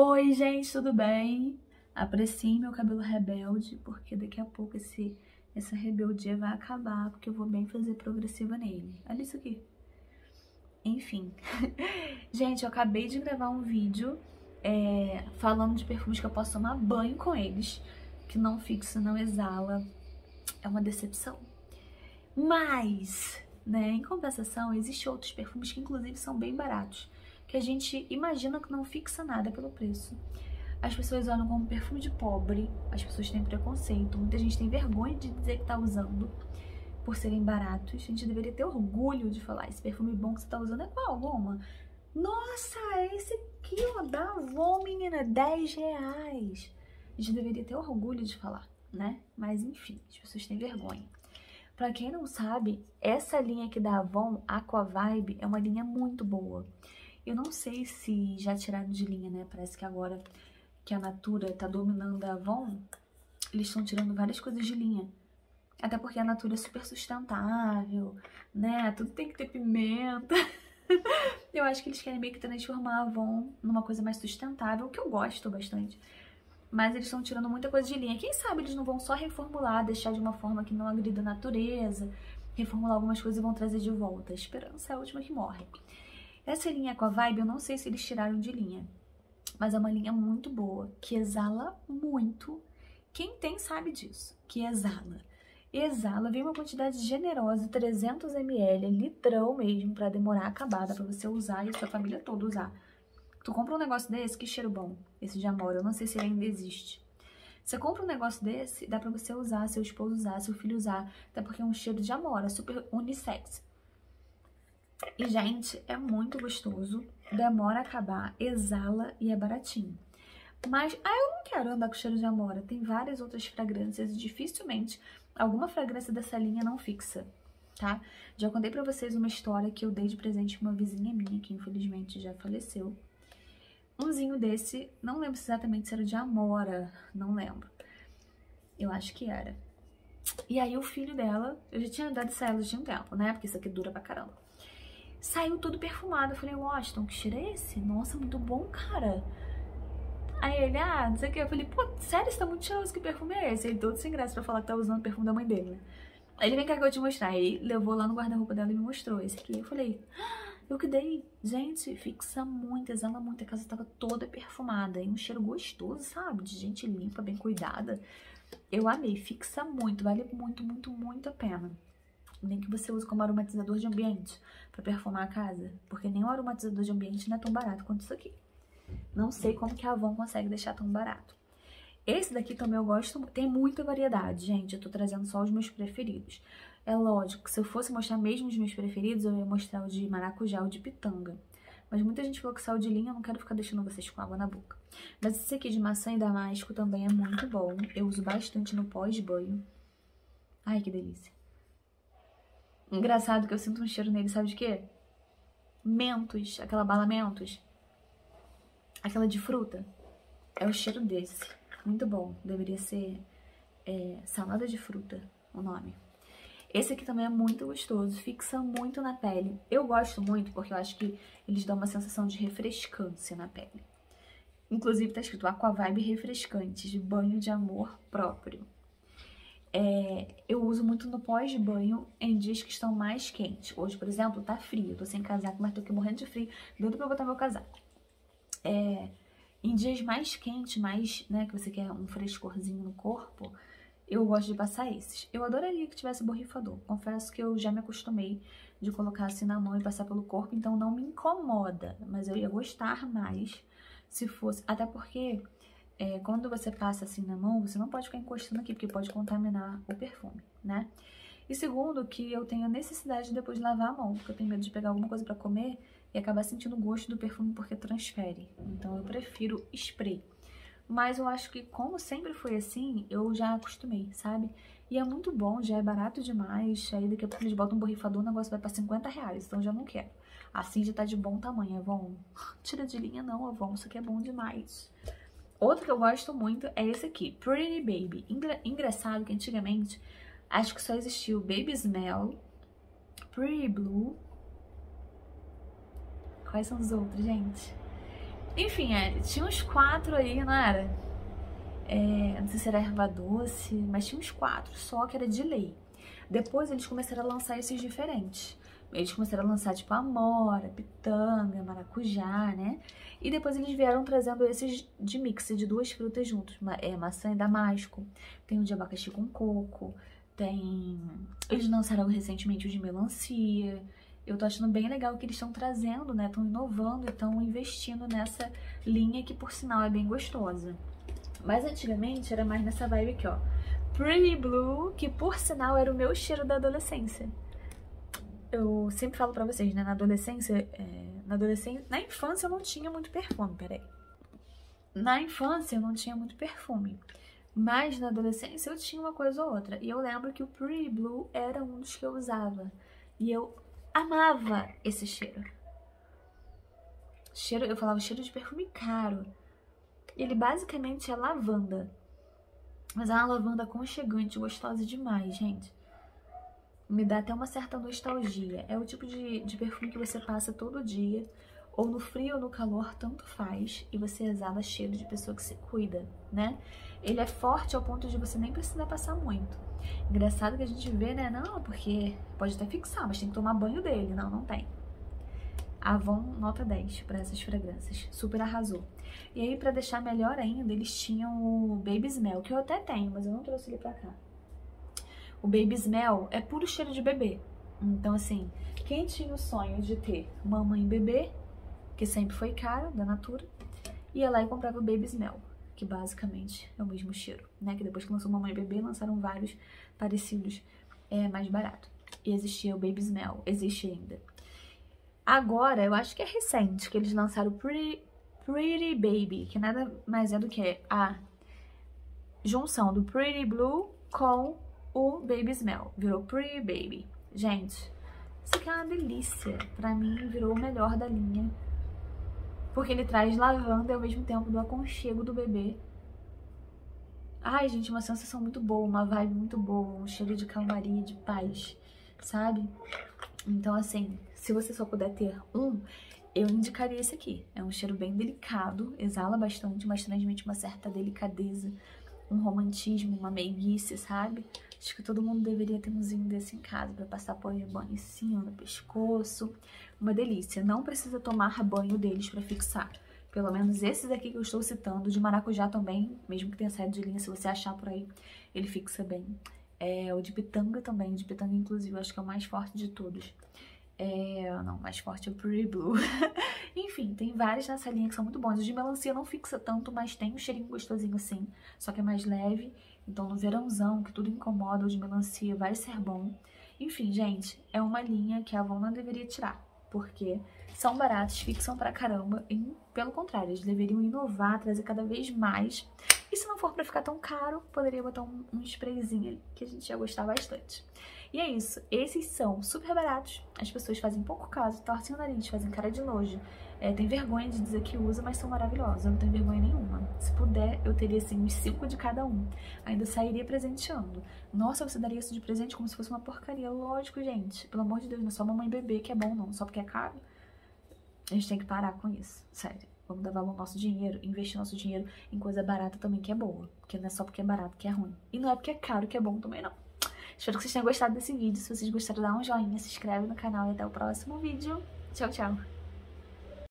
Oi, gente, tudo bem? Apreciem meu cabelo rebelde, porque daqui a pouco esse, essa rebeldia vai acabar, porque eu vou bem fazer progressiva nele. Olha isso aqui. Enfim. gente, eu acabei de gravar um vídeo é, falando de perfumes que eu posso tomar banho com eles, que não fixa, não exala. É uma decepção. Mas, né, em compensação, existem outros perfumes que inclusive são bem baratos que a gente imagina que não fixa nada pelo preço. As pessoas olham como perfume de pobre, as pessoas têm preconceito, muita gente tem vergonha de dizer que está usando por serem baratos. A gente deveria ter orgulho de falar, esse perfume bom que você está usando é qual, Goma? Nossa, é esse aqui, ó, da Avon, menina, 10 reais. A gente deveria ter orgulho de falar, né? Mas enfim, as pessoas têm vergonha. Pra quem não sabe, essa linha aqui da Avon, Aqua Vibe, é uma linha muito boa. Eu não sei se já tiraram de linha, né? Parece que agora que a Natura tá dominando a Avon, eles estão tirando várias coisas de linha. Até porque a Natura é super sustentável, né? Tudo tem que ter pimenta. eu acho que eles querem meio que transformar a Avon numa coisa mais sustentável, que eu gosto bastante. Mas eles estão tirando muita coisa de linha. Quem sabe eles não vão só reformular, deixar de uma forma que não agrida a natureza, reformular algumas coisas e vão trazer de volta. A esperança é a última que morre. Essa linha com a Vibe, eu não sei se eles tiraram de linha, mas é uma linha muito boa, que exala muito. Quem tem sabe disso, que exala. Exala, vem uma quantidade generosa, 300 ml, litrão mesmo, pra demorar acabada, pra você usar e a sua família toda usar. Tu compra um negócio desse, que cheiro bom, esse de amor, eu não sei se ele ainda existe. Você compra um negócio desse, dá pra você usar, seu esposo usar, seu filho usar, até porque é um cheiro de amor, é super unissex. E, gente, é muito gostoso, demora a acabar, exala e é baratinho. Mas, ah, eu não quero andar com cheiro de amora. Tem várias outras fragrâncias e dificilmente alguma fragrância dessa linha não fixa, tá? Já contei pra vocês uma história que eu dei de presente pra uma vizinha minha, que infelizmente já faleceu. Umzinho desse, não lembro exatamente se era de amora, não lembro. Eu acho que era. E aí o filho dela, eu já tinha dado essa ela de um tempo, né? Porque isso aqui dura pra caramba. Saiu todo perfumado. Eu falei, Washington, que cheiro é esse? Nossa, muito bom, cara. Aí ele, ah, não sei o que. Eu falei, pô, sério, você tá muito cheiroso, que perfume é esse? Ele todo sem graça pra falar que tá usando o perfume da mãe dele, né? Ele vem cá que eu te mostrar. Aí levou lá no guarda-roupa dela e me mostrou esse aqui. Eu falei, ah, eu que dei. Gente, fixa muito, exala muito. A casa tava toda perfumada. E um cheiro gostoso, sabe? De gente limpa, bem cuidada. Eu amei, fixa muito, vale muito, muito, muito a pena nem que você use como aromatizador de ambiente para perfumar a casa, porque nem o aromatizador de ambiente não é tão barato quanto isso aqui. Não sei como que a Avon consegue deixar tão barato. Esse daqui também eu gosto, tem muita variedade, gente, eu tô trazendo só os meus preferidos. É lógico que se eu fosse mostrar mesmo os meus preferidos, eu ia mostrar o de maracujá ou de pitanga. Mas muita gente falou que saiu de linha, eu não quero ficar deixando vocês com água na boca. Mas esse aqui de maçã e damasco também é muito bom. Eu uso bastante no pós-banho. Ai, que delícia. Engraçado que eu sinto um cheiro nele, sabe de quê? Mentos, aquela bala Mentos. Aquela de fruta. É o cheiro desse. Muito bom. Deveria ser é, salada de fruta o nome. Esse aqui também é muito gostoso, fixa muito na pele. Eu gosto muito porque eu acho que eles dão uma sensação de refrescância na pele. Inclusive tá escrito Aqua Vibe Refrescante, de banho de amor próprio. É, eu uso muito no pós-banho em dias que estão mais quentes. Hoje, por exemplo, tá frio, tô sem casaco, mas tô aqui morrendo de frio, doido pra botar meu casaco. É, em dias mais quentes, mais, né, que você quer um frescorzinho no corpo, eu gosto de passar esses. Eu adoraria que tivesse borrifador. Confesso que eu já me acostumei de colocar assim na mão e passar pelo corpo, então não me incomoda. Mas eu ia gostar mais se fosse... Até porque é, quando você passa assim na mão, você não pode ficar encostando aqui, porque pode contaminar o perfume, né? E segundo, que eu tenho necessidade de depois de lavar a mão, porque eu tenho medo de pegar alguma coisa para comer e acabar sentindo o gosto do perfume porque transfere. Então eu prefiro spray. Mas eu acho que como sempre foi assim, eu já acostumei, sabe? E é muito bom, já é barato demais. Aí daqui a pouco eles botam um borrifador, o negócio vai pra 50 reais, então já não quero. Assim já tá de bom tamanho, Avon. Tira de linha não, Avon, isso aqui é bom demais. Outro que eu gosto muito é esse aqui, Pretty Baby. Engraçado que antigamente acho que só existiu Baby Smell, Pretty Blue. Quais são os outros, gente? Enfim, é, tinha uns quatro aí, não era? É, não sei se era erva doce, mas tinha uns quatro só que era de lei. Depois eles começaram a lançar esses diferentes. Eles começaram a lançar tipo amora, pitanga, maracujá, né? E depois eles vieram trazendo esses de mix de duas frutas juntos. É maçã e damasco. Tem o de abacaxi com coco. Tem. Eles lançaram recentemente o de melancia. Eu tô achando bem legal o que eles estão trazendo, né? Estão inovando e estão investindo nessa linha que, por sinal, é bem gostosa. Mas antigamente era mais nessa vibe aqui, ó. Pretty Blue, que por sinal era o meu cheiro da adolescência eu sempre falo pra vocês, né? Na adolescência, é, na adolescência, na infância eu não tinha muito perfume, peraí. Na infância eu não tinha muito perfume. Mas na adolescência eu tinha uma coisa ou outra. E eu lembro que o Pretty Blue era um dos que eu usava. E eu amava esse cheiro. Cheiro, eu falava cheiro de perfume caro. Ele basicamente é lavanda. Mas é uma lavanda aconchegante, gostosa demais, gente me dá até uma certa nostalgia. É o tipo de, de perfume que você passa todo dia, ou no frio ou no calor, tanto faz, e você exala cheiro de pessoa que se cuida, né? Ele é forte ao ponto de você nem precisar passar muito. Engraçado que a gente vê, né? Não, porque pode até fixar, mas tem que tomar banho dele. Não, não tem. Avon nota 10 para essas fragrâncias. Super arrasou. E aí, para deixar melhor ainda, eles tinham o Baby Smell, que eu até tenho, mas eu não trouxe ele pra cá. O Baby Smell é puro cheiro de bebê. Então, assim, quem tinha o sonho de ter mamãe bebê, que sempre foi caro, da Natura, ia lá e comprava o Baby Smell, que basicamente é o mesmo cheiro, né? Que depois que lançou Mamãe Bebê, lançaram vários parecidos, é mais barato. E existia o Baby Smell, existe ainda. Agora, eu acho que é recente que eles lançaram o Pretty, Pretty Baby, que nada mais é do que a junção do Pretty Blue com o Baby Smell. Virou Pretty Baby. Gente, isso aqui é uma delícia. Pra mim, virou o melhor da linha. Porque ele traz lavanda e ao mesmo tempo do aconchego do bebê. Ai, gente, uma sensação muito boa, uma vibe muito boa, um cheiro de calmaria, de paz, sabe? Então, assim, se você só puder ter um, eu indicaria esse aqui. É um cheiro bem delicado, exala bastante, mas transmite uma certa delicadeza, um romantismo, uma meiguice, sabe? Acho que todo mundo deveria ter umzinho desse em casa para passar banho, banho assim, no pescoço. Uma delícia. Não precisa tomar banho deles para fixar. Pelo menos esses aqui que eu estou citando, de maracujá também, mesmo que tenha saído de linha, se você achar por aí, ele fixa bem. É, o de pitanga também, o de pitanga inclusive, acho que é o mais forte de todos. É, não, mais forte é o Pretty Blue. Enfim, tem vários nessa linha que são muito bons. O de melancia não fixa tanto, mas tem um cheirinho gostosinho assim, só que é mais leve. Então no verãozão, que tudo incomoda, o de melancia vai ser bom. Enfim, gente, é uma linha que a Avon não deveria tirar, porque são baratos, fixam pra caramba e, pelo contrário, eles deveriam inovar, trazer cada vez mais. E se não for pra ficar tão caro, poderia botar um, um sprayzinho ali, que a gente ia gostar bastante. E é isso, esses são super baratos, as pessoas fazem pouco caso, torcem o nariz, fazem cara de nojo, é, tem vergonha de dizer que usa, mas são maravilhosos, eu não tenho vergonha nenhuma. Se puder, eu teria assim uns 5 de cada um, ainda sairia presenteando. Nossa, você daria isso de presente como se fosse uma porcaria, lógico, gente, pelo amor de Deus, não é só mamãe bebê que é bom não, só porque é caro. A gente tem que parar com isso, sério. Vamos dar valor ao nosso dinheiro, investir nosso dinheiro em coisa barata também que é boa. Porque não é só porque é barato que é ruim. E não é porque é caro que é bom também, não. Espero que vocês tenham gostado desse vídeo. Se vocês gostaram, dá um joinha, se inscreve no canal e até o próximo vídeo. Tchau, tchau!